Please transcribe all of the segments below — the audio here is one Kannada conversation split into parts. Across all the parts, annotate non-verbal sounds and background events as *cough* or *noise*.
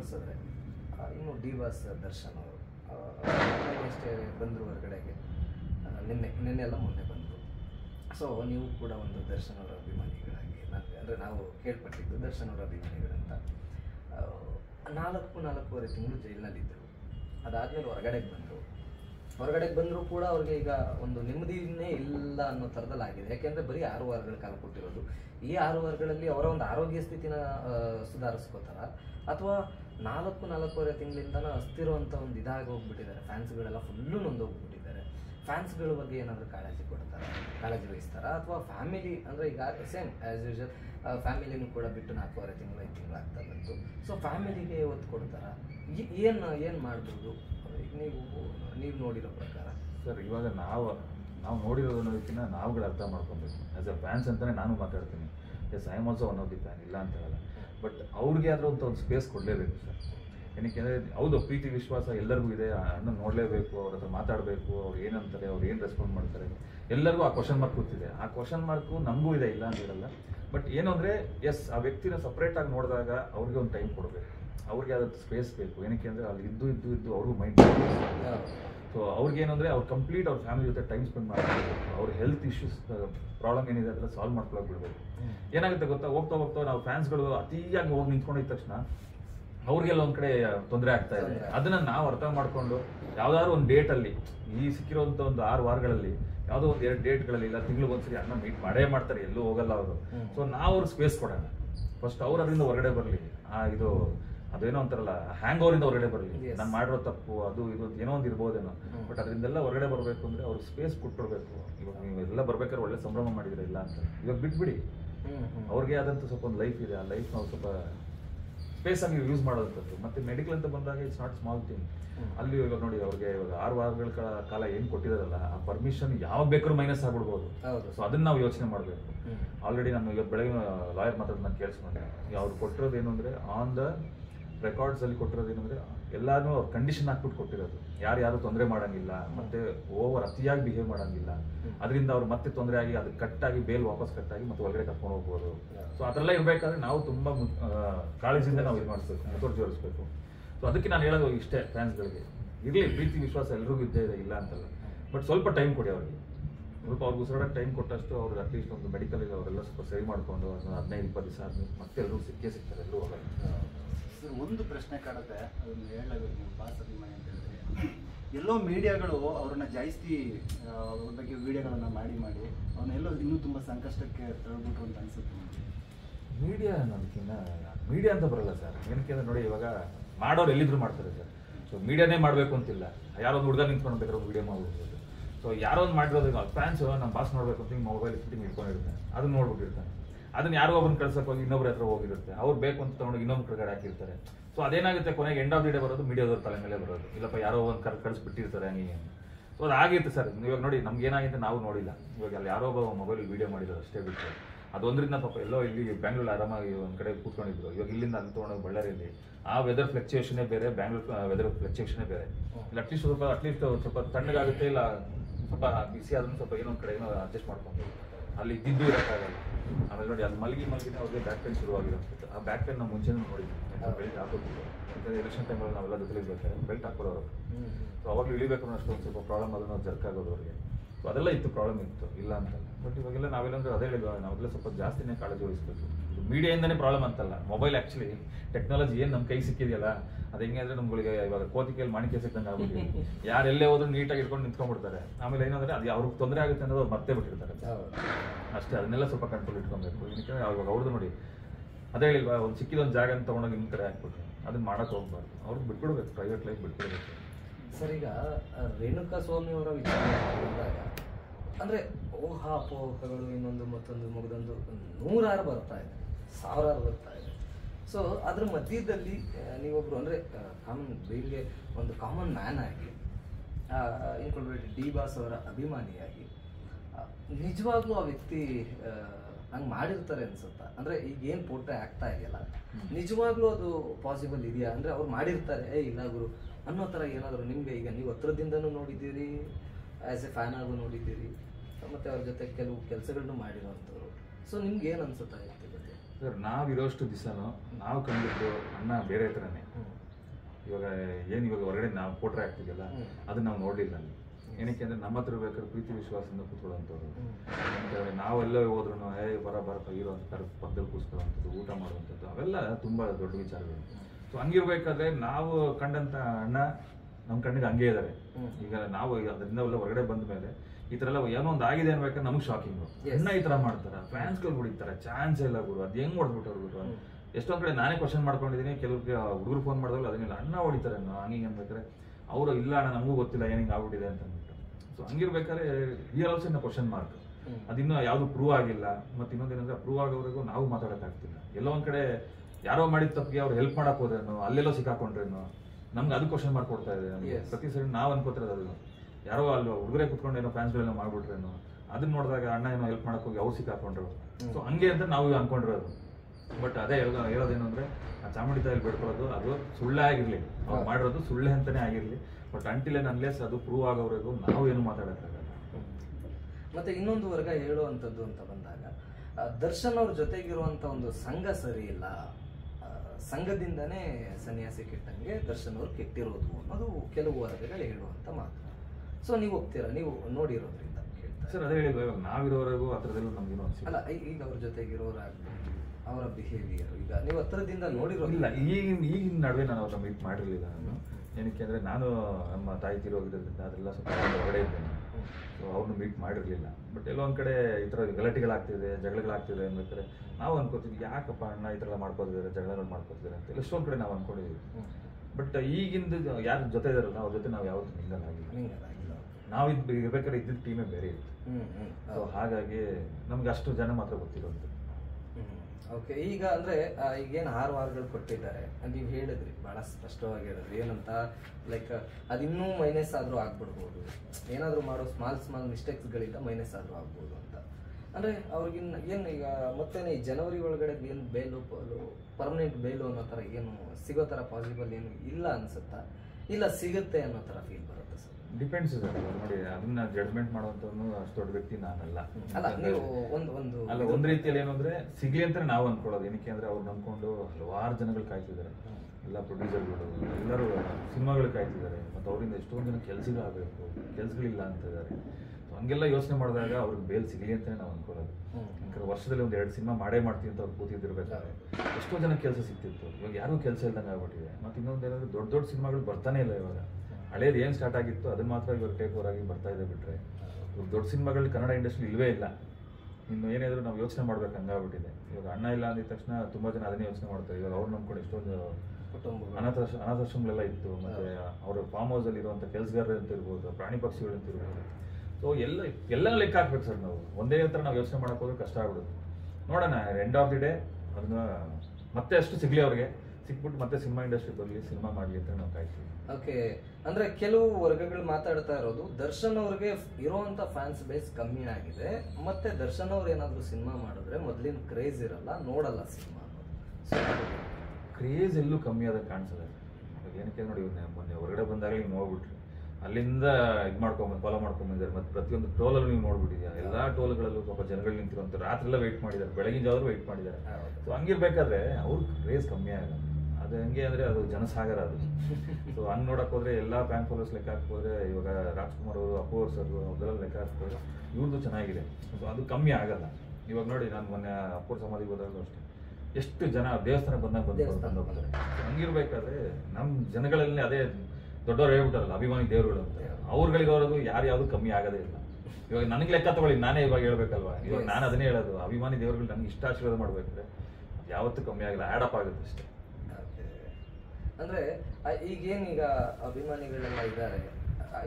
ಆ, ಇನ್ನು ಡಿ ವಾಸ್ ದರ್ಶನ್ ಅವರು ಅಷ್ಟೇ ಬಂದರು ಹೊರಗಡೆಗೆ. ನಿನ್ನೆ ನಿನ್ನೆ ಎಲ್ಲ ಮೊನ್ನೆ ಬಂದರು. ಸೊ ನೀವು ಕೂಡ ಒಂದು ದರ್ಶನ್ ಅಭಿಮಾನಿಗಳಾಗಿ ನನಗೆ ಅಂದರೆ ನಾವು ಕೇಳ್ಪಟ್ಟಿದ್ದು ದರ್ಶನ್ ಅವರ ಅಭಿಮಾನಿಗಳಂತ. ನಾಲ್ಕು ನಾಲ್ಕೂವರೆ ತಿಂಗಳು ಜೈಲಿನಲ್ಲಿದ್ದರು ಅದಾದಮೇಲೆ ಹೊರಗಡೆಗೆ ಬಂದರು. ಹೊರಗಡೆಗೆ ಬಂದರೂ ಕೂಡ ಅವ್ರಿಗೆ ಈಗ ಒಂದು ನೆಮ್ಮದಿನೇ ಇಲ್ಲ ಅನ್ನೋ ಥರದಲ್ಲಿ ಆಗಿದೆ. ಯಾಕೆಂದರೆ ಬರೀ ಆರು ವಾರಗಳ ಕಾಲ ಕೊಟ್ಟಿರೋದು. ಈ ಆರು ವಾರಗಳಲ್ಲಿ ಅವರ ಒಂದು ಆರೋಗ್ಯ ಸ್ಥಿತಿನ ಸುಧಾರಿಸ್ಕೋತಾರ? ಅಥವಾ ನಾಲ್ಕು ನಾಲ್ಕೂವರೆ ತಿಂಗಳಿಂದನೂ ಅಸ್ತಿರುವಂಥ ಒಂದು ಇದಾಗಿ ಹೋಗ್ಬಿಟ್ಟಿದ್ದಾರೆ. ಫ್ಯಾನ್ಸ್ಗಳೆಲ್ಲ ಫುಲ್ಲು ನೊಂದೋಗ್ಬಿಟ್ಟಿದ್ದಾರೆ. ಫ್ಯಾನ್ಸ್ಗಳ ಬಗ್ಗೆ ಏನಾದರೂ ಕಾಳಜಿ ಕೊಡ್ತಾರೆ? ಕಾಳಜಿ ವಹಿಸ್ತಾರಾ? ಅಥವಾ ಫ್ಯಾಮಿಲಿ ಅಂದರೆ ಈಗ ಸೇಮ್ ಆ್ಯಸ್ ಯೂಶಲ್ ಫ್ಯಾಮಿಲಿನೂ ಕೂಡ ಬಿಟ್ಟು ನಾಲ್ಕೂವರೆ ತಿಂಗಳು, ಐದು ತಿಂಗಳು ಆಗ್ತಾ ಬಂತು. ಸೊ ಫ್ಯಾಮಿಲಿಗೆ ಒತ್ತು ಕೊಡ್ತಾರಾ? ಏನು ಏನು ಮಾಡ್ಬೋದು? ನೀವು ನೀವು ನೋಡಿರೋ ಪ್ರಕಾರ. ಸರ್, ಇವಾಗ ನಾವು ನಾವು ನೋಡಿರೋದು ಅನ್ನೋದಕ್ಕಿಂತ ನಾವುಗಳು ಅರ್ಥ ಮಾಡ್ಕೊಬೇಕು. ಆ್ಯಸ್ ಅ ಫ್ಯಾನ್ಸ್ ಅಂತಲೇ ನಾನು ಮಾತಾಡ್ತೀನಿ. Yes I am also one of the fan ಇಲ್ಲ ಅಂತ ಹೇಳಲ್ಲ. ಬಟ್ ಅವ್ರಿಗೆ ಆದರೂ ಅಂತ ಒಂದು ಸ್ಪೇಸ್ ಕೊಡಲೇಬೇಕು ಸರ್. ಏನಕ್ಕೆ ಅಂದರೆ ಹೌದು, ಪ್ರೀತಿ, ವಿಶ್ವಾಸ ಎಲ್ಲರಿಗೂ ಇದೆ. ಅನ್ನೋದು ನೋಡಲೇಬೇಕು, ಅವ್ರ ಹತ್ರ ಮಾತಾಡಬೇಕು, ಅವ್ರು ಏನಂತಾರೆ, ಅವ್ರು ಏನು ರೆಸ್ಪಾಂಡ್ ಮಾಡ್ತಾರೆ. ಎಲ್ಲರಿಗೂ ಆ ಕ್ವಶನ್ ಮಾರ್ಕ್ ಕೂತಿದೆ ಆ ಕ್ವಶನ್ ಮಾರ್ಕು ನಮಗೂ ಇದೆ, ಇಲ್ಲ ಅಂತ ಹೇಳಲ್ಲ. ಬಟ್ ಏನು ಅಂದರೆ ಎಸ್ ಆ ವ್ಯಕ್ತಿನ ಸಪ್ರೇಟಾಗಿ ನೋಡಿದಾಗ ಅವ್ರಿಗೆ ಒಂದು ಟೈಮ್ ಕೊಡಬೇಕು. ಅವ್ರಿಗೆ ಆದ ಸ್ಪೇಸ್ ಬೇಕು. ಏನಕ್ಕೆ ಅಂದರೆ ಅಲ್ಲಿ ಇದ್ದು ಇದ್ದು ಇದ್ದು ಅವ್ರಿಗೂ ಮೈಂಡ್ ಸೊ ಅವ್ರಿಗೇನು ಅಂದರೆ ಅವ್ರು ಕಂಪ್ಲೀಟ್ ಅವ್ರ ಫ್ಯಾಮಿಲಿ ಜೊತೆ ಟೈಮ್ ಸ್ಪೆಂಡ್ ಮಾಡಬೇಕು. ಅವ್ರ ಹೆಲ್ತ್ ಇಶ್ಯೂಸ್ ಪ್ರಾಬ್ಲಮ್ ಏನಿದೆ ಅದೆಲ್ಲ ಸಾಲ್ವ್ ಮಾಡ್ಕೊಳಕ್ ಬಿಡ್ಬೇಕು. ಏನಾಗುತ್ತೆ ಗೊತ್ತಾ? ಹೋಗ್ತಾ ಹೋಗ್ತಾ ನಾವು ಫ್ಯಾನ್ಸ್ಗಳು ಅತಿಯಾಗಿ ಹೋಗಿ ನಿಂತ್ಕೊಂಡಿದ್ದ ತಕ್ಷಣ ಅವ್ರಿಗೆಲ್ಲ ಒಂದು ಕಡೆ ತೊಂದರೆ ಆಗ್ತಾ ಇದೆ. ಅದನ್ನ ನಾವು ಅರ್ಥ ಮಾಡ್ಕೊಂಡು ಯಾವ್ದಾದ್ರು ಒಂದು ಡೇಟಲ್ಲಿ ಈ ಸಿಕ್ಕಿರೋಂಥ ಒಂದು ಆರು ವಾರಗಳಲ್ಲಿ ಯಾವುದೋ ಒಂದು ಎರಡು ಡೇಟ್ಗಳಲ್ಲಿ ಇಲ್ಲ ತಿಂಗಳು ಒಂದ್ಸರಿ ಅನ್ನ ಮೀಟ್ ಮಾಡೇ ಮಾಡ್ತಾರೆ ಎಲ್ಲೂ ಹೋಗಲ್ಲ ಅವರು. ಸೊ ನಾವು ಅವ್ರಿಗೆ ಸ್ಪೇಸ್ ಕೊಡೋಣ ಫಸ್ಟ್ ಅವ್ರು ಅದರಿಂದ ಹೊರಗಡೆ ಬರಲಿ. ಆ ಇದು ಅದೇನೋ ಅಂತಾರಲ್ಲ ಹ್ಯಾಂಗ್ ಅವರಿಂದ ಹೊರಗಡೆ ಬರಲಿ. ನಾನು ಮಾಡಿರೋ ತಪ್ಪು ಅದು ಇದು ಏನೋ ಒಂದು ಇರ್ಬೋದೇನೋ. ಬಟ್ ಅದರಿಂದೆಲ್ಲ ಹೊರಗಡೆ ಬರಬೇಕು ಅಂದ್ರೆ ಅವ್ರಿಗೆ ಸ್ಪೇಸ್ ಕೊಟ್ಬಿಡ್ಬೇಕು. ಇವಾಗ ನೀವು ಎಲ್ಲ ಬರ್ಬೇಕಾದ್ರೆ ಒಳ್ಳೆ ಸಂಭ್ರಮ ಮಾಡಿದ್ರೆ ಇಲ್ಲ ಅಂತ. ಇವಾಗ ಬಿಟ್ಬಿಡಿ. ಅವ್ರಿಗೆ ಆದಂತ ಸ್ವಲ್ಪ ಒಂದು ಲೈಫ್ ಇದೆ. ಆ ಲೈಫ್ ನಾವು ಸ್ವಲ್ಪ ಸ್ಪೇಸ್ ಆಗಿ ಯೂಸ್ ಮಾಡೋದಂಥದ್ದು ಮತ್ತೆ ಮೆಡಿಕಲ್ ಅಂತ ಬಂದಾಗ ಇಟ್ಸ್ ನಾಟ್ ಸ್ಮಾಲ್ ಥಿಂಗ್. ಅಲ್ಲಿ ಇವಾಗ ನೋಡಿ ಅವ್ರಿಗೆ ಇವಾಗ ಆರು ವಾರಗಳ ಕಾಲ ಏನು ಕೊಟ್ಟಿದಾರಲ್ಲ ಆ ಪರ್ಮಿಷನ್ ಯಾವಾಗ ಬೇಕಾದ್ರೂ ಮೈನಸ್ ಆಗ್ಬಿಡ್ಬೋದು. ಹೌದು. ಸೊ ಅದನ್ನ ನಾವು ಯೋಚನೆ ಮಾಡಬೇಕು. ಆಲ್ರೆಡಿ ನಾನು ಇವತ್ತು ಬೆಳಗ್ಗೆ ಲಾಯರ್ ಮಾತಾಡೋದು ನಾನು ಕೇಳಿಸ್ಕೊಂಡೆ. ಅವ್ರು ಕೊಟ್ಟಿರೋದು ಏನು ಅಂದರೆ ಆನ್ ದ ರೆಕಾರ್ಡ್ಸ್ ಅಲ್ಲಿ ಕೊಟ್ಟಿರೋದು ಏನಂದ್ರೆ ಅಂದರೆ ಎಲ್ಲಾನು ಅವ್ರು ಕಂಡೀಷನ್ ಹಾಕ್ಬಿಟ್ಟು ಕೊಟ್ಟಿರೋದು. ಯಾರು ಯಾರು ತೊಂದರೆ ಮಾಡಂಗಿಲ್ಲ ಮತ್ತೆ ಓವರ್ ಅತಿಯಾಗಿ ಬಿಹೇವ್ ಮಾಡಂಗಿಲ್ಲ. ಅದರಿಂದ ಅವ್ರು ಮತ್ತೆ ತೊಂದರೆ ಆಗಿ ಅದು ಕಟ್ಟಾಗಿ ಬೇಲ್ ವಾಪಸ್ ಕಟ್ಟಾಗಿ ಮತ್ತೆ ಒಳಗಡೆ ಕರ್ಕೊಂಡು ಹೋಗ್ಬೋದು. ಸೊ ಅದೆಲ್ಲ ಇರಬೇಕಾದ್ರೆ ನಾವು ತುಂಬ ಕಾಳಜಿಯಿಂದ ನಾವು ಇದು ಮಾಡಿಸ್ಬೇಕು ಮುತುವರ್ಜಿ ವಹಿಸ್ಬೇಕು ಸೊ ಅದಕ್ಕೆ ನಾನು ಹೇಳೋದು ಇಷ್ಟೇ ಫ್ಯಾನ್ಸ್ಗಳಿಗೆ ಇರಲಿ ಪ್ರೀತಿ ವಿಶ್ವಾಸ ಎಲ್ರಿಗೂ ಇದ್ದೇ ಇದೆ ಇಲ್ಲ ಅಂತಲ್ಲ. ಬಟ್ ಸ್ವಲ್ಪ ಟೈಮ್ ಕೊಡಿ ಅವ್ರಿಗೆ. ಸ್ವಲ್ಪ ಅವ್ರಿಗೆ ಉಸಿರಾಡಕ್ಕೆ ಟೈಮ್ ಕೊಟ್ಟಷ್ಟು ಅವ್ರು ಅಟ್ಲೀಸ್ಟ್ ಒಂದು ಮೆಡಿಕಲ್ ಅವರೆಲ್ಲ ಸ್ವಲ್ಪ ಸರಿ ಮಾಡಿಕೊಂಡು ಹದಿನೈದು ಇಪ್ಪತ್ತು ದಿವಸ ಆದ್ಮೇಲೆ ಮತ್ತೆ ಎಲ್ಲರೂ ಸಿಕ್ಕೇ ಸಿಗ್ತಾರೆ ಎಲ್ಲರೂ ಹೋಗಲ್ಲ. ಒಂದು ಪ್ರಶ್ನೆ ಕಾಡುತ್ತೆ, ಅದನ್ನು ಹೇಳಬೇಕು ನೀವು ಬಾಸ್ ಅಭಿಮಾನಿ ಅಂತ ಹೇಳಿದ್ರೆ. ಎಲ್ಲೋ ಮೀಡಿಯಾಗಳು ಅವ್ರನ್ನ ಜಾಸ್ತಿ ಅವ್ರ ಬಗ್ಗೆ ವಿಡಿಯೋಗಳನ್ನ ಮಾಡಿ ಮಾಡಿ ಅವನ್ನೆಲ್ಲೋ ಇನ್ನೂ ತುಂಬ ಸಂಕಷ್ಟಕ್ಕೆ ತಳ್ಬಿಟ್ರು ಅಂತ ಅನ್ಸುತ್ತೆ. ಮೀಡಿಯಾ ಅನ್ನೋದಕ್ಕಿಂತ ಮೀಡಿಯಾ ಅಂತ ಬರಲ್ಲ ಸರ್. ಏನಕ್ಕೆ ಅಂದರೆ ನೋಡಿ, ಇವಾಗ ಮಾಡೋರು ಎಲ್ಲಿದ್ರು ಮಾಡ್ತಾರೆ ಸರ್. ಸೊ ಮೀಡಿಯಾನೇ ಮಾಡಬೇಕು ಅಂತಿಲ್ಲ. ಯಾರೋ ಒಂದು ಹುಡುಗ ನಿಂತ್ಕೊಂಡು ಬೇಕಾದ್ರೆ ವಿಡಿಯೋ ಮಾಡ್ಬೋದು. ಸೊ ಯಾರೋ ಒಂದು ಮಾಡಿರೋದು ಫ್ಯಾನ್ಸ್ ನಮ್ಮ ಬಾಸ್ ನೋಡ್ಬೇಕು ಅಂತ ಹಿಂಗೆ ಮೊಬೈಲ್ ಫಿಟ್ಟಿಂಗ್ ಇಟ್ಕೊಂಡಿರ್ತಾನೆ ಅದನ್ನ ನೋಡ್ಬಿಟ್ಟಿರ್ತಾನೆ. ಅದನ್ನ ಯಾರೋ ಒಬ್ಬನ ಕಳ್ಸಕ್ ಹೋಗಿ ಇನ್ನೊಬ್ರ ಹತ್ರ ಹೋಗಿರುತ್ತೆ. ಅವ್ರು ಬೇಕು ಅಂತ ತಗೊಂಡು ಇನ್ನೊಬ್ರು ಕಡೆ ಹಾಕಿರ್ತಾರೆ. ಸೊ ಅದೇನಾಗುತ್ತೆ ಕೊನೆಗೆ ಎಂಡ್ ಆಫ್ ದಿ ಡೇ ಬರೋದು, ಮೀಡಿಯಾದವ್ರ ತಲೆ ಮೇಲೆ ಬರೋದು. ಇಲ್ಲಪ್ಪ, ಯಾರೋ ಒಂದು ಕರ್ ಬಿಟ್ಟಿರ್ತಾರೆ ಹಂಗೆ ಸೊ ಅದು ಆಗಿತ್ತು ಸರ್. ಇವಾಗ ನೋಡಿ, ನಮ್ಗೆ ಏನಾಗಿದೆ ನಾವು ನೋಡಿಲ್ಲ. ಇವಾಗ ಅಲ್ಲಿ ಯಾರೋ ಒಬ್ಬ ಮೊಬೈಲ್ ವೀಡಿಯೋ ಮಾಡಿದ್ರು ಅಷ್ಟೇ ಬಿಟ್ಟು. ಅದೊಂದ್ರಿಂದ ಪಾಪ ಎಲ್ಲೋ ಇಲ್ಲಿ ಬ್ಯಾಂಗ್ಳೂರ್ ಆರಾಮಾಗಿ ಒಂದು ಕಡೆ ಕೂತ್ಕೊಂಡಿದ್ರು. ಇವಾಗ ಇಲ್ಲಿಂದ ಅಲ್ಲಿ ತೊಗೊಂಡೋಗಿ ಬಳ್ಳಾರಿಯಲ್ಲಿ ಆ ವೆದರ್ ಫ್ಲಕ್ಚುಯೇಷನೇ ಬೇರೆ ಬ್ಯಾಂಗ್ಳೂರ್ ವೆದರ್ ಫ್ಲಕ್ಚುಯೇಷನೇ ಬೇರೆ. ಇಲ್ಲ ಅಟ್ಲೀಸ್ಟ್ ಸ್ವಲ್ಪ ಅಟ್ಲೀಸ್ಟ್ ಸ್ವಲ್ಪ ತಣ್ಣಗಾಗುತ್ತೆ, ಇಲ್ಲ ಸ್ವಲ್ಪ ಬಿಸಿ ಆದ್ರೂ ಸ್ವಲ್ಪ ಏನೋ ಕಡೆ ಏನೋ ಅಡ್ಜಸ್ಟ್ ಮಾಡ್ಕೊಂಡು ಅಲ್ಲಿ ಇದ್ದಿದ್ದು ಇರೋಕ್ಕಾಗಲ್ಲ. ಆಮೇಲೆ ನೋಡಿ ಅಲ್ಲಿ ಮಲಗಿ ಮಲಗಿನ ಅವ್ರಿಗೆ ಬ್ಯಾಕ್ ಪೇನ್ ಶುರುವಾಗಿರುತ್ತೆ. ಆ ಬ್ಯಾಕ್ ಪೇನ್ ನಾವು ಮುಂಚೆನೂ ನೋಡಿದ್ವಿ. ಬೆಲ್ಟ್ ಹಾಕೋದಿಲ್ಲ. ಯಾಕಂದ್ರೆ ಎಲೆಕ್ಷನ್ ಟೈಮಲ್ಲಿ ನಾವೆಲ್ಲ ಜೊತೆಲಿ ಬೇಕಾದ್ರೆ ಬೆಲ್ಟ್ ಹಾಕೊಳ್ಳೋರು ಸೊ ಅವಾಗಲೂ ಇಳಿಬೇಕು ಅನ್ನೋಷ್ಟು ಅಷ್ಟೊಂದು ಸ್ವಲ್ಪ ಪ್ರಾಬ್ಲಮ್ ಅದನ್ನು ಜರ್ಕ್ ಆಗೋದು ಅವ್ರಿಗೆ. ಸೊ ಅದೆಲ್ಲ ಇತ್ತು ಪ್ರಾಬ್ಲಮ್ ಇತ್ತು. ಇಲ್ಲ ಅಂತಲ್ಲ. ಬಟ್ ಇವಾಗೆಲ್ಲ ನಾವೆಲ್ಲ ಅಂದ್ರೆ ಅದೇ ಹೇಳಿದ್ವಿ ನಾವೆಲ್ಲ ಸ್ವಲ್ಪ ಜಾಸ್ತಿನೇ ಕಾಳಜಿ ವಹಿಸ್ಬೇಕು. ಇದು ಮೀಡಿಯಾಯಿಂದನೇ ಪ್ರಾಬ್ಲಮ್ ಅಂತಲ್ಲ. ಮೊಬೈಲ್ ಆ್ಯಕ್ಚುಲಿ ಟೆಕ್ನಾಲಜಿ ಏನು ನಮ್ಮ ಕೈ ಸಿಕ್ಕಿದೆಯಲ್ಲ ಅದು ಹೆಂಗೆ ಅಂದರೆ ನಮ್ಗಳಿಗೆ ಇವಾಗ ಕೋತಿಕೆಯಲ್ಲಿ ಮಾಣಿಕೆ ಸಿಕ್ಕಂಗೆ ಆಗ್ಬಿಟ್ಟಿದೆ. *laughs* ಯಾರು ಎಲ್ಲೇ ಹೋದ್ರು ನೀಟಾಗಿ ಇಟ್ಕೊಂಡು ನಿಂತ್ಕೊಂಡ್ಬಿಡ್ತಾರೆ. ಆಮೇಲೆ ಏನಂದ್ರೆ ಅದು ಅವ್ರಿಗೆ ತೊಂದರೆ ಆಗುತ್ತೆ ಅನ್ನೋದು ಅವ್ರು ಮರ್ತೇ ಬಿಟ್ಟಿರ್ತಾರೆ. ಅಷ್ಟೇ ಅದನ್ನೆಲ್ಲ ಸ್ವಲ್ಪ ಕಂಟ್ರೋಲ್ ಇಟ್ಕೊಬೇಕು. ಏನಕ್ಕೆ ಅವಾಗ ಅವ್ರದ್ದು ನೋಡಿ ಅದೇ ಹೇಳಿಲ್ವಾ ಒಂದು ಸಿಕ್ಕಿದ ಒಂದು ಜಾಗ ಅಂತ ತೊಗೊಂಡೋಗಿ ನಿಮ್ಮ ಕಡೆ ಹಾಕ್ಬಿಟ್ರು ಅದನ್ನ ಮಾಡೋಕೆ ಹೋಗ್ಬಾರ್ದು. ಅವ್ರಿಗೆ ಬಿಟ್ಬಿಡ್ಬೇಕು ಪ್ರೈವೇಟ್ ಲೈಫ್ ಬಿಟ್ಬಿಡ್ಬೇಕು. ಸರ್, ಈಗ ರೇಣುಕಾ ಸ್ವಾಮಿ ಅವರ ವಿಚಾರ ಬಂದಾಗ, ಅಂದರೆ ಊಹಾಪೋಹಗಳು ಇನ್ನೊಂದು ಮತ್ತೊಂದು, ಮುಗಿದೊಂದು, ನೂರಾರು ಬರ್ತಾ ಇದೆ, ಸಾವಿರಾರು ಬರ್ತಾ ಇದೆ. ಸೊ ಅದ್ರ ಮಧ್ಯದಲ್ಲಿ ನೀವೊಬ್ರು, ಅಂದರೆ ಕಾಮನ್ ಬೈಲ್ಗೆ ಒಂದು ಕಾಮನ್ ಮ್ಯಾನ್ ಆಗಿ ಇನ್ಕೊಳ್ಬೇಡಿ ಡಿ ಬಾಸ್ ಅವರ ಅಭಿಮಾನಿಯಾಗಿ ನಿಜವಾಗ್ಲೂ ಆ ವ್ಯಕ್ತಿ ಹಂಗೆ ಮಾಡಿರ್ತಾರೆ ಅನ್ಸುತ್ತಾ? ಅಂದರೆ ಈಗ ಏನು ಪೋಟ್ರೆ ಆಗ್ತಾ ಇದೆಯಲ್ಲ? ನಿಜವಾಗ್ಲೂ ಅದು ಪಾಸಿಬಲ್ ಇದೆಯಾ? ಅಂದರೆ ಅವ್ರು ಮಾಡಿರ್ತಾರೆ ಏ ಇಲ್ಲ ಗುರು ಅನ್ನೋ ಥರ ಏನಾದರೂ ನಿಮಗೆ ಈಗ ನೀವು ಹತ್ರದಿಂದನೂ ನೋಡಿದ್ದೀರಿ ಆ್ಯಸ್ ಎ ಫ್ಯಾನ್ ಆಗು ನೋಡಿದ್ದೀರಿ ಮತ್ತು ಅವ್ರ ಜೊತೆ ಕೆಲವು ಕೆಲಸಗಳನ್ನು ಮಾಡಿರೋವಂಥವ್ರು. ಸೊ ನಿಮ್ಗೆ ಏನು ಅನ್ಸುತ್ತಾ ಇರುತ್ತೆ ಸರ್ ನಾವಿರೋಷ್ಟು ದಿವಸನೂ ನಾವು ಕಂಡಿದ್ದು ಅಣ್ಣ ಬೇರೆ ಥರನೇ ಇವಾಗ ಏನು ಇವಾಗ ಹೊರಗಡೆ ನಾವು ಪೋಟ್ರೆ ಆಗ್ತಿದ್ಯಲ್ಲ. ಅದನ್ನ ನಾವು ನೋಡಲಿಲ್ಲ ಅಲ್ಲಿ ಏನಕ್ಕೆ ಅಂದ್ರೆ ನಮ್ಮ ಹತ್ರ ಬೇಕಾದ್ರೆ ಪ್ರೀತಿ ವಿಶ್ವಾಸದಿಂದ ಕೂತ್ಕೊಳ್ಳೋಂಥವ್ರು ನಾವೆಲ್ಲ ಹೋದ್ರು ಏ ಬರ ಬರಪ್ಪ ಇರೋ ಪಕ್ಕದಲ್ಲಿ ಕೂಸ್ಕೊಳ್ಳೋಂಥದ್ದು ಊಟ ಮಾಡುವಂಥದ್ದು ಅವೆಲ್ಲ ತುಂಬಾ ದೊಡ್ಡ ವಿಚಾರಗಳು. ಸೊ ಹಂಗಿರ್ಬೇಕಾದ್ರೆ ನಾವು ಕಂಡಂತ ಅಣ್ಣ ನಮ್ಮ ಕಣ್ಣಿಗೆ ಹಂಗೆ ಇದ್ದಾರೆ ಈಗ ನಾವು ಅದರಿಂದ ಎಲ್ಲ ಹೊರಗಡೆ ಬಂದ ಮೇಲೆ ಈ ತರ ಎಲ್ಲ ಏನೋ ಒಂದು ಆಗಿದೆ ಅನ್ಬೇಕಾದ್ರೆ ನಮ್ಗೆ ಶಾಕಿಂಗ್ ಎಣ್ಣ ಅಣ್ಣ ಈ ತರ ಮಾಡ್ತಾರ ಫ್ಯಾನ್ಸ್ಗಳು ಹೊಡಿತಾರೆ ಚಾನ್ಸ್ ಇಲ್ಲ ಗುರು ಅದು ಹೆಂಗ್ ಹೊಡೆದ್ಬಿಟ್ಟವ್ರು ಗುರು. ಎಷ್ಟೊಂದ್ ಕಡೆ ನಾನೇ ಕ್ವಶನ್ ಮಾಡ್ಕೊಂಡಿದ್ದೀನಿ ಕೆಲವ್ರಿಗೆ ಹುಡುಗರು ಫೋನ್ ಮಾಡಿದಾಗ ಅದನ್ನೆಲ್ಲ ಅಣ್ಣ ಹೊಡಿತಾರೆ ಅನ್ನೋ ಹಂಗೆ ಅನ್ಬೇಕಾದ್ರೆ ಅವರು ಇಲ್ಲ ಅಣ್ಣ ನಮಗೂ ಗೊತ್ತಿಲ್ಲ ಏನಿಂಗ್ ಆಗ್ಬಿಟ್ಟಿದೆ ಅಂತ ಅಂದ್ಬಿಟ್ಟು. ಸೊ ಹಂಗಿರ್ಬೇಕಾದ್ರೆ ರಿಯಲ್ ಆಲ್ಸೋ ಇನ್ನ ಕ್ವಶನ್ ಮಾರ್ಕ್. ಅದಿನ್ನೂ ಯಾವುದು ಪ್ರೂವ್ ಆಗಿಲ್ಲ. ಮತ್ತೆ ಇನ್ನೊಂದೇನಂದ್ರೆ ಪ್ರೂವ್ ಆಗೋವರೆಗೂ ನಾವು ಮಾತಾಡೋಕ್ಕಾಗ್ತಿಲ್ಲ ಎಲ್ಲೋ ಒಂದ್ ಕಡೆ ಯಾರೋ ಮಾಡಿದ ತಪ್ಪಿಗೆ ಅವ್ರು ಹೆಲ್ಪ್ ಮಾಡಕ್ ಹೋದ್ರೇನು ಅಲ್ಲೆಲ್ಲೋ ಸಿಕ್ಕಾಕೊಂಡ್ರೇನು ನಮ್ಗೆ ಅದು ಕ್ವಶನ್ ಮಾಡ್ಕೊಡ್ತಾ ಕೊಡ್ತಾ ಇದೆ ನಮ್ಗೆ. ಪ್ರತಿ ಸರಿ ನಾವು ಅನ್ಕೋತಿರೋದು ಅದು. ಯಾರೋ ಅಲ್ಲಿ ಹುಡುಗರೇ ಕುತ್ಕೊಂಡು ಏನೋ ಫ್ಯಾನ್ಸ್ಗಳೆಲ್ಲ ಮಾಡ್ಬಿಟ್ರೇನು ಅದನ್ನ ನೋಡಿದಾಗ ಅಣ್ಣ ಏನೋ ಹೆಲ್ಪ್ ಮಾಡಕ್ ಹೋಗಿ ಅವ್ರು ಸಿಕ್ಕಾಕೊಂಡ್ರು. ಸೊ ಹಂಗೆ ಅಂತ ನಾವು ಅನ್ಕೊಂಡಿರೋದು. ಬಟ್ ಅದೇ ಹೇಳೋ ಹೇಳೋದೇನು ಅಂದ್ರೆ ಆ ಚಾಮುಂಡಿ ತಾಯಿಲಿ ಬಿಡ್ಕೊಳ್ಳೋದು ಅದು ಸುಳ್ಳೇ ಆಗಿರ್ಲಿ ಅವ್ರು ಮಾಡಿರೋದು ಸುಳ್ಳೆ ಅಂತಾನೆ ಆಗಿರ್ಲಿ. ಬಟ್ ಅಂಟಿಲ್ ಅನ್ಲೆಸ್ ಅದು ಪ್ರೂವ್ ಆಗೋವರೆಗೂ ನಾವು ಏನು ಮಾತಾಡೋಕ್ಕಾಗಲ್ಲ. ಮತ್ತೆ ಇನ್ನೊಂದು ವರ್ಗ ಹೇಳುವಂಥದ್ದು ಅಂತ ಬಂದಾಗ ದರ್ಶನ್ ಅವ್ರ ಜೊತೆಗಿರುವಂತ ಒಂದು ಸಂಘ ಸರಿ ಇಲ್ಲ. ಸಂಘದಿಂದನೇ ಸನ್ಯಾಸಿ ಕೆಟ್ಟಂಗೆ ದರ್ಶನ್ ಅವ್ರು ಕೆಟ್ಟಿರೋದು ಅನ್ನೋದು ಕೆಲವು ವರ್ಗಗಳು ಹೇಳುವಂತ ಮಾತು. ಸೊ ನೀವು ಹೋಗ್ತೀರಾ ನೀವು ನೋಡಿರೋದ್ರಿಂದ ಸರ್ ಅದೇ ಹೇಳಿದ್ವಿ ಇವಾಗ ನಾವಿರೋವರೆಗೂ ಆ ಥರದೆಲ್ಲ ನಮ್ಗೇನು ಅಲ್ಲ ಈಗ ಅವ್ರ ಜೊತೆಗಿರೋರಾಗ್ಬೋದು. ಅವರ ಬಿಹೇವಿಯರ್ ಈಗ ನೀವು ಹತ್ರದಿಂದ ನೋಡಿರೋದಿಲ್ಲ ಈಗಿನ ಈಗಿನ ನಡುವೆ ನಾನು ಅವ್ರನ್ನ ಮೀಟ್ ಮಾಡಿರಲಿಲ್ಲ ನಾನು. ಏನಕ್ಕೆ ಅಂದರೆ ನಾನು ನಮ್ಮ ತಾಯಿ ತೀರೋಗಿದ್ದರಿಂದ ಅದೆಲ್ಲ ಸ್ವಲ್ಪ ಹೊರಗಡೆ ಇದ್ದೇನೆ. ಸೊ ಅವ್ರನ್ನ ಮೀಟ್ ಮಾಡಿರಲಿಲ್ಲ. ಬಟ್ ಎಲ್ಲೊಂದು ಒಂದ್ ಕಡೆ ಈ ಥರ ಗಲಾಟೆಗಳಾಗ್ತಿದೆ ಜಗಳಗಳಾಗ್ತಿದೆ ಅಂದ್ಬೇಕಾದ್ರೆ ನಾವು ಅನ್ಕೋತೀವಿ ಯಾಕಪ್ಪ ಅಣ್ಣ ಈ ಥರ ಮಾಡ್ಕೋತಿದ್ದಾರೆ ಜಗಳಗಳು ಮಾಡ್ಕೋತಿದ್ದಾರೆ ಅಂತ. ಎಷ್ಟೊಂದು ಕಡೆ ನಾವು ಅಂದ್ಕೊಂಡಿದ್ದೀವಿ ಬಟ್ ಈಗಿಂದ ಯಾರು ಜೊತೆ ಇದಾರಲ್ಲ ಅವ್ರ ಜೊತೆ ನಾವು ಯಾವತ್ತೂ ಮಿಂಗಲ್ ಆಗಿಲ್ಲ. ನಾವು ಇದ್ ಇರ್ಬೇಕಾದ್ರೆ ಇದ್ದಿದ್ದ ಟೀಮೇ ಬೇರೆ ಇತ್ತು. ಸೊ ಹಾಗಾಗಿ ನಮ್ಗೆ ಅಷ್ಟು ಜನ ಮಾತ್ರ ಗೊತ್ತಿರೋದು. ಓಕೆ ಈಗ ಅಂದ್ರೆ ಈಗೇನು ಆರು ವಾರಗಳು ಕೊಟ್ಟಿದ್ದಾರೆ. ನೀವು ಹೇಳಿದ್ರಿ, ಬಹಳ ಸ್ಪಷ್ಟವಾಗಿ ಹೇಳಿದ್ರಿ. ಏನಂತ ಲೈಕ್ ಅದಿನ್ನೂ ಮೈನಸ್ ಆದ್ರೂ ಆಗ್ಬಿಡ್ಬೋದು. ಏನಾದರೂ ಮಾಡೋ ಸ್ಮಾಲ್ ಸ್ಮಾಲ್ ಮಿಸ್ಟೇಕ್ಸ್ಗಳಿಂದ ಮೈನಸ್ ಆದ್ರೂ ಆಗ್ಬೋದು ಅಂತ. ಅಂದ್ರೆ ಅವ್ರಿಗಿನ್ನ ಏನು ಈಗ, ಮತ್ತೇನೆ ಈ ಜನವರಿ ಒಳಗಡೆ ಏನು ಬೇಲು ಪರ್ಮನೆಂಟ್ ಬೇಲು ಅನ್ನೋ ಥರ ಏನು, ಸಿಗೋ ಥರ ಪಾಸಿಬಲ್ ಏನು ಇಲ್ಲ ಅನ್ಸುತ್ತಾ? ಇಲ್ಲ ಸಿಗುತ್ತೆ ಅನ್ನೋ ಥರ ಫೀಲ್ ಬರುತ್ತೆ ಸರ್. Depends sir. ನೋಡಿ ಅದನ್ನ ಜಡ್ಜ್ಮೆಂಟ್ ಮಾಡುವಂತವನು ಅಷ್ಟು ದೊಡ್ಡ ವ್ಯಕ್ತಿ ನಾನಲ್ಲ. ಅಲ್ಲ ನೀವು ಒಂದು ಒಂದು ಅಲ್ಲ ಒಂದ್ ರೀತಿಯಲ್ಲಿ ಏನು ಅಂದ್ರೆ ಸಿಗ್ಲಿ ಅಂತ ನಾವು ಅನ್ಕೊಳ್ಳೋದು. ಏನಕ್ಕೆ ಅಂದ್ರೆ ಅವ್ರು ನಂಬ್ಕೊಂಡು ಹಲವಾರು ಜನಗಳು ಕಾಯ್ತಿದ್ದಾರೆ. ಎಲ್ಲ ಪ್ರೊಡ್ಯೂಸರ್ಗಳು ಎಲ್ಲರೂ ಸಿನಿಮಾಗಳು ಕಾಯ್ತಿದ್ದಾರೆ. ಮತ್ತೆ ಅವರಿಂದ ಎಷ್ಟೊಂದು ಜನ ಕೆಲಸಗಳಾಗಬೇಕು ಕೆಲಸಗಳಿಲ್ಲ ಅಂತಿದ್ದಾರೆ ಹಂಗೆಲ್ಲ ಯೋಚನೆ ಮಾಡಿದಾಗ ಅವ್ರಿಗೆ ಬೇಲ್ ಸಿಗ್ಲಿ ಅಂತಾನೆ ನಾವು ಅನ್ಕೊಳ್ಳೋದು. ಯಾಕಂದ್ರೆ ವರ್ಷದಲ್ಲಿ ಒಂದು ಎರಡು ಸಿನಿಮಾ ಮಾಡೇ ಮಾಡ್ತೀವಿ ಅಂತ ಅವ್ರು ಕೂತಿದ್ದಿರ್ಬೇಕಾದ್ರೆ ಎಷ್ಟೋ ಜನ ಕೆಲಸ ಸಿಗ್ತಿತ್ತು. ಇವಾಗ ಯಾರು ಕೆಲಸ ಇಲ್ದಂಗೆ ಆಗ್ಬಿಟ್ಟಿದೆ. ಮತ್ತೆ ಇನ್ನೊಂದು ಏನಂದ್ರೆ ದೊಡ್ಡ ದೊಡ್ಡ ಸಿನಿಮಾಗಳು ಬರ್ತಾನೆ ಇಲ್ಲ ಇವಾಗ. ಹಳೇದು ಏನು ಸ್ಟಾರ್ಟ್ ಆಗಿತ್ತು ಅದನ್ನ ಮಾತ್ರ ಇವಾಗ ಟೇಕ್ ಓವರ್ ಆಗಿ ಬರ್ತಾ ಇದೆ ಬಿಟ್ಟರೆ ಇವಾಗ ದೊಡ್ಡ ಸಿನಿಮಾಗಳು ಕನ್ನಡ ಇಂಡಸ್ಟ್ರಿ ಇಲ್ವೇ ಇಲ್ಲ. ಇನ್ನು ಏನಾದರೂ ನಾವು ಯೋಚನೆ ಮಾಡ್ಬೇಕು ಹಂಗಾಗ್ಬಿಟ್ಟಿದೆ. ಇವಾಗ ಅಣ್ಣ ಇಲ್ಲ ಅಂದಿದ ತಕ್ಷಣ ತುಂಬ ಜನ ಅದನ್ನೇ ಯೋಚನೆ ಮಾಡ್ತಾರೆ. ಇವಾಗ ಅವ್ರು ನಂಬ್ಕೊಂಡು ಎಷ್ಟೊಂದು ಕುಟುಂಬ ಅನಾಥ ಅನಾಥಾಶ್ರಮಗಳೆಲ್ಲ ಇತ್ತು. ಮತ್ತು ಅವ್ರ ಫಾರ್ಮ್ ಹೌಸಲ್ಲಿರುವಂಥ ಕೆಲಸಗಾರರು ಅಂತ ಇರ್ಬೋದು ಪ್ರಾಣಿ ಪಕ್ಷಿಗಳು ಅಂತ ಇರ್ಬೋದು. ಸೊ ಎಲ್ಲ ಎಲ್ಲ ಲೆಕ್ಕ ಹಾಕ್ಬೇಕು ಸರ್ ನಾವು. ಒಂದೇ ಹತ್ರ ನಾವು ಯೋಚನೆ ಮಾಡಕ್ ಹೋದ್ರೆ ಕಷ್ಟ ಆಗ್ಬಿಡುತ್ತೆ. ನೋಡೋಣ ಎಂಡ್ ಆಫ್ ದಿ ಡೇ ಅದನ್ನ ಮತ್ತೆ ಅಷ್ಟು ಸಿಗಲಿ ಅವ್ರಿಗೆ. ಸಿಕ್ಬಿಟ್ಟು ಮತ್ತೆ ಸಿನಿಮಾ ಇಂಡಸ್ಟ್ರಿ ಬರಲಿ ಸಿನಿಮಾ ಮಾಡಲಿ ಅಂತ ನಾವು ಕಾಯ್ತೀವಿ. ಓಕೆ ಅಂದ್ರೆ ಕೆಲವು ವರ್ಗಗಳು ಮಾತಾಡ್ತಾ ಇರೋದು ದರ್ಶನ್ ಅವ್ರಿಗೆ ಇರುವಂತ ಫ್ಯಾನ್ಸ್ ಬೇಸ್ ಕಮ್ಮಿ ಆಗಿದೆ ಮತ್ತೆ ದರ್ಶನ್ ಅವ್ರು ಏನಾದ್ರು ಸಿನಿಮಾ ಮಾಡಿದ್ರೆ ಮೊದಲಿನ ಕ್ರೇಜ್ ಇರಲ್ಲ ನೋಡಲ್ಲ ಸಿನಿಮಾ ಕ್ರೇಜ್ ಎಲ್ಲೂ ಕಮ್ಮಿ ಆದಾಗ ಕಾಣಿಸಲ್ಲ. ಏನಕ್ಕೆ ನೋಡಿ ಮೊನ್ನೆ ಹೊರಗಡೆ ಬಂದಾಗ ನೀವು ನೋಡ್ಬಿಟ್ರಿ. ಅಲ್ಲಿಂದ ಇದು ಮಾಡ್ಕೊಂಬಂದು ಫಾಲೋ ಮಾಡ್ಕೊಂಬಂದಿದ್ದಾರೆ ಮತ್ತೆ ಪ್ರತಿಯೊಂದು ಟೋಲಲ್ಲೂ ನೀವು ನೋಡ್ಬಿಟ್ಟಿದ್ಯಾ. ಎಲ್ಲಾ ಟೋಲ್ಗಳಲ್ಲೂ ಪಾಪ ಜನಗಳು ನಿಂತಿರುವಂತ ರಾತ್ರಿ ಎಲ್ಲ ವೆಯ್ಟ್ ಮಾಡಿದ್ದಾರೆ ಬೆಳಗಿನ ಜಾವ ವೆಯ್ಟ್ ಮಾಡಿದ್ದಾರೆ ಸೊ ಹಂಗಿರ್ಬೇಕಾದ್ರೆ ಅವ್ರ ಕ್ರೇಜ್ ಕಮ್ಮಿ ಆಗಲ್ಲ. ಅದು ಹೆಂಗೆ ಅಂದರೆ ಅದು ಜನಸಾಗರ ಅದು. *laughs* ಸೊ ಹಂಗೆ ನೋಡಕ್ಕೆ ಹೋದರೆ ಎಲ್ಲ ಬ್ಯಾಂಕ್ ಫಾಲೋವರ್ಸ್ ಲೆಕ್ಕ ಹಾಕೋದ್ರೆ ಇವಾಗ ರಾಜ್ಕುಮಾರ್ ಅವರು ಅಪ್ಪು ಅವರು ಸರ್ ಅವ್ರದ್ದೆಲ್ಲ ಲೆಕ್ಕ ಹಾಕಿದ್ರೆ ಇವ್ರದ್ದು ಚೆನ್ನಾಗಿದೆ. ಸೊ ಅದು ಕಮ್ಮಿ ಆಗಲ್ಲ. ಇವಾಗ ನೋಡಿ ನಾನು ಮೊನ್ನೆ ಅಪ್ಪು ಸಮಾಧಿಗೆ ಹೋದಾಗಲೂ ಅಷ್ಟೇ. ಎಷ್ಟು ಜನ ದೇವಸ್ಥಾನ ಬಂದಾಗ ಬಂದು ಹೋಗ್ತಾರೆ. ಹಂಗಿರ್ಬೇಕಾದ್ರೆ ನಮ್ಮ ಜನಗಳಲ್ಲಿ ಅದೇ ದೊಡ್ಡವ್ರು ಹೇಳ್ಬಿಟ್ಟಾರಲ್ಲ ಅಭಿಮಾನಿ ದೇವರುಗಳು ಅಂತ. ಅವ್ರುಗಳಿರೋವರೆಗೂ ಯಾರು ಯಾವುದು ಕಮ್ಮಿ ಆಗೋದೇ ಇಲ್ಲ. ಇವಾಗ ನನಗೆ ಲೆಕ್ಕ ತಗೊಳ್ಳಿ ನಾನೇ ಇವಾಗ ಹೇಳ್ಬೇಕಲ್ವಾ? ಇವಾಗ ನಾನು ಅದನ್ನೇ ಹೇಳೋದು. ಅಭಿಮಾನಿ ದೇವರುಗಳು ನನಗೆ ಇಷ್ಟ ಆಶೀರ್ವಾದ ಮಾಡ್ಬೇಕಂದ್ರೆ ಯಾವತ್ತೂ ಕಮ್ಮಿ ಆಗಲ್ಲ ಆಡಪ್ ಆಗುತ್ತೆ ಅಷ್ಟೇ. ಅಂದ್ರೆ ಈಗ ಅಭಿಮಾನಿಗಳೆಲ್ಲ ಇದ್ದಾರೆ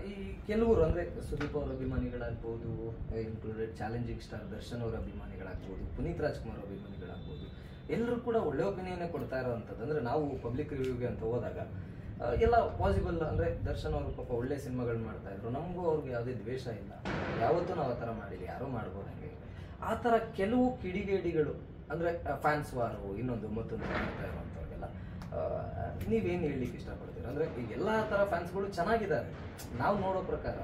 ಈ ಕೆಲವರು, ಅಂದ್ರೆ ಸುದೀಪ್ ಅವ್ರ ಅಭಿಮಾನಿಗಳಾಗ್ಬೋದು ಇನ್ಕ್ಲೂಡೆಡ್ ಚಾಲೆಂಜಿಂಗ್ ಸ್ಟಾರ್ ದರ್ಶನ್ ಅವರ ಅಭಿಮಾನಿಗಳಾಗ್ಬೋದು, ಪುನೀತ್ ರಾಜ್ಕುಮಾರ್ ಅವ್ರ ಅಭಿಮಾನಿಗಳಾಗ್ಬೋದು ಎಲ್ಲರೂ ಕೂಡ ಒಳ್ಳೆ ಒಪಿನಿಯನ್ ಕೊಡ್ತಾ ಇರೋವಂಥದ್ದು. ಅಂದ್ರೆ ನಾವು ಪಬ್ಲಿಕ್ ರಿವ್ಯೂಗೆ ಅಂತ ಹೋದಾಗ ಎಲ್ಲ ಪಾಸಿಬಲ್ ಅಂದ್ರೆ ದರ್ಶನ್ ಅವರು ಪಾಪ ಒಳ್ಳೆ ಸಿನಿಮಾಗಳು ಮಾಡ್ತಾ ಇದ್ರು. ನಮಗೂ ಅವ್ರಿಗೆ ಯಾವುದೇ ದ್ವೇಷ ಇಲ್ಲ. ಯಾವತ್ತೂ ನಾವು ಆ ಥರ ಮಾಡಿಲ್ಲ. ಯಾರೂ ಮಾಡ್ಬೋದು ಹಂಗೆ. ಆ ಥರ ಕೆಲವು ಕಿಡಿಗೇಡಿಗಳು, ಅಂದ್ರೆ ಫ್ಯಾನ್ಸ್ ವಾರು, ಇನ್ನೊಂದು, ಮತ್ತೊಂದು ಮಾಡ್ತಾ ಇರುವಂಥವ್ರಿಗೆಲ್ಲ ನೀವೇನು ಹೇಳಲಿಕ್ಕೆ ಇಷ್ಟಪಡ್ತೀರಾ? ಅಂದ್ರೆ ಎಲ್ಲ ಥರ ಫ್ಯಾನ್ಸ್ಗಳು ಚೆನ್ನಾಗಿದ್ದಾರೆ. ನಾವು ನೋಡೋ ಪ್ರಕಾರ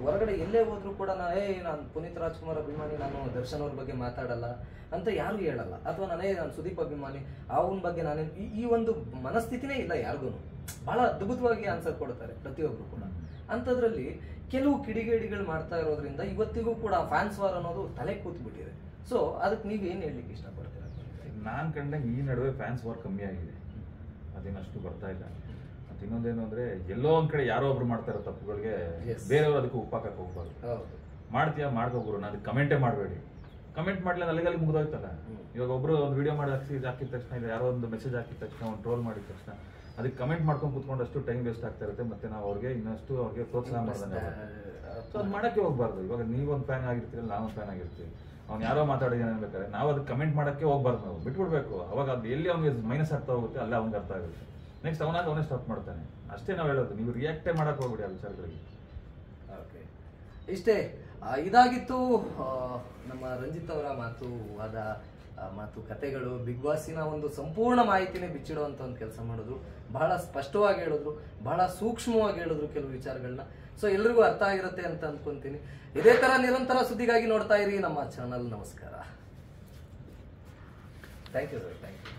ಹೊರಗಡೆ ಎಲ್ಲೇ ಹೋದ್ರೂ ಕೂಡ ನಾನು, ಏ, ನಾನು ಪುನೀತ್ ರಾಜ್ಕುಮಾರ್ ಅಭಿಮಾನಿ, ನಾನು ದರ್ಶನ್ ಅವ್ರ ಬಗ್ಗೆ ಮಾತಾಡಲ್ಲ ಅಂತ ಯಾರು ಹೇಳಲ್ಲ. ಅಥವಾ ನಾನೇ ನಾನು ಸುದೀಪ್ ಅಭಿಮಾನಿ, ಅವನ ಬಗ್ಗೆ ನಾನೇ ಈ- ಈ ಒಂದು ಮನಸ್ಥಿತಿನೇ ಇಲ್ಲ ಯಾರಿಗೂ ಬಹಳ ಅದ್ಭುತವಾಗಿ ಆನ್ಸರ್ ಕೊಡ್ತಾರೆ ಪ್ರತಿಯೊಬ್ಬರು ಕೂಡ. ಅಂಥದ್ರಲ್ಲಿ ಕೆಲವು ಕಿಡಿಗೇಡಿಗಳು ಮಾಡ್ತಾ ಇರೋದ್ರಿಂದ ಇವತ್ತಿಗೂ ಕೂಡ ಫ್ಯಾನ್ಸ್ ವಾರ್ ಅನ್ನೋದು ತಲೆ ಕೂತ್ಬಿಟ್ಟಿದೆ. ಸೊ ಅದಕ್ಕೆ ನೀವು ಏನು ಹೇಳಲಿಕ್ಕೆ ಇಷ್ಟಪಡ್ತೀರಾ? ನಾನು ಕಂಡಂಗೆ ಈ ನಡುವೆ ಫ್ಯಾನ್ಸ್ ವಾರ್ ಕಮ್ಮಿ ಆಗಿದೆ. ಅದೇನು ಅಷ್ಟು ಬರ್ತಾ ಇಲ್ಲ. ಮತ್ತೆ ಇನ್ನೊಂದೇನು ಅಂದ್ರೆ ಎಲ್ಲೋ ಒಂದ್ ಕಡೆ ಯಾರೋ ಒಬ್ರು ಮಾಡ್ತಾ ಇರೋ ತಪ್ಪುಗಳಿಗೆ ಬೇರೆಯವರು ಅದಕ್ಕೆ ಉಪ್ಪಾಕಕ್ಕೆ ಹೋಗ್ಬಾರ್ದು. ಮಾಡ್ತೀಯಾ? ಮಾಡ್ಕೋಬ್ರು ನಾನು ಕಮೆಂಟೇ ಮಾಡಬೇಡಿ. ಕಮೆಂಟ್ ಮಾಡ್ಲಿಲ್ಲ ಅಲ್ಲಿಗಲ್ಲಿ ಮುಗ್ದೋಯ್ತಲ್ಲ. ಮುಗಿದೋಯ್ತಲ್ಲ ಇವಾಗ ಒಬ್ರು ಒಂದು ವಿಡಿಯೋ ಮಾಡಿ ಹಾಕಿ ಹಾಕಿದ ತಕ್ಷಣ ಇಲ್ಲ ಯಾರೋ ಒಂದು ಮೆಸೇಜ್ ಹಾಕಿದ ತಕ್ಷಣ ಒಂದು ಟ್ರೋಲ್ ಮಾಡಿದ ತಕ್ಷಣ ಅದಕ್ಕೆ ಕಮೆಂಟ್ ಮಾಡ್ಕೊಂಡು ಕುತ್ಕೊಂಡಷ್ಟು ಟೈಮ್ ವೇಸ್ಟ್ ಆಗ್ತಾ ಇರುತ್ತೆ. ಮತ್ತೆ ನಾವು ಅವ್ರಿಗೆ ಇನ್ನಷ್ಟು ಅವ್ರಿಗೆ ಪ್ರೋತ್ಸಾಹ ಮಾಡ್ದಂಗೆ ಸೊ ಅದು ಮಾಡಕ್ಕೆ ಹೋಗ್ಬಾರ್ದು. ಇವಾಗ ನೀವೊಂದು ಫ್ಯಾನ್ ಆಗಿರ್ತೀರಲ್ಲ ನಾವೊಂದು ಫ್ಯಾನ್ ಆಗಿರ್ತೀವಿ. ಅವ್ನು ಯಾರೋ ಮಾತಾಡಿದ್ದಾನೆ ಅನ್ಬೇಕಾದ್ರೆ ನಾವು ಅದಕ್ಕೆ ಕಮೆಂಟ್ ಮಾಡೋಕ್ಕೆ ಹೋಗ್ಬಾರ್ದು ನಾವು. ಬಿಟ್ಬಿಡ್ಬೇಕು. ಅವಾಗ ಅದು ಎಲ್ಲಿ ಅವ್ನಿಗೆ ಮೈನಸ್ ಅರ್ಥ ಹೋಗುತ್ತೆ ಅಲ್ಲೇ ಅವ್ನಿಗೆ ಅರ್ಥ ಆಗುತ್ತೆ. ನೆಕ್ಸ್ಟ್ ಅವನಾಗ ಅವನೇ ಸ್ಟಾಪ್ ಮಾಡ್ತಾನೆ. ಅಷ್ಟೇ ನಾವು ಹೇಳೋದು. ನೀವು ರಿಯಾಕ್ಟೇ ಮಾಡಕ್ಕೆ ಹೋಗ್ಬಿಡಿ ಆ ವಿಚಾರಗಳಿಗೆ. ಓಕೆ ಇಷ್ಟೇ ಇದಾಗಿತ್ತು ನಮ್ಮ ರಂಜಿತ್ ಅವರ ಮಾತು, ವಾದ ಮಾತು, ಕತೆಗಳು. ಬಿಗ್ ಬಾಸಿನ ಒಂದು ಸಂಪೂರ್ಣ ಮಾಹಿತಿನೇ ಬಿಚ್ಚಿಡುವಂಥ ಒಂದು ಕೆಲಸ ಮಾಡಿದ್ರು. ಬಹಳ ಸ್ಪಷ್ಟವಾಗಿ ಹೇಳಿದ್ರು. ಬಹಳ ಸೂಕ್ಷ್ಮವಾಗಿ ಹೇಳಿದ್ರು ಕೆಲವು ವಿಚಾರಗಳನ್ನ. ಸೊ ಎಲ್ರಿಗೂ ಅರ್ಥ ಆಗಿರುತ್ತೆ ಅಂತ ಅನ್ಕೊಂತೀನಿ. ಇದೇ ತರ ನಿರಂತರ ಸುದ್ದಿಗಾಗಿ ನೋಡ್ತಾ ಇರಿ ನಮ್ಮ ಚಾನಲ್ ನಮಸ್ಕಾರ. Thank you sir thank you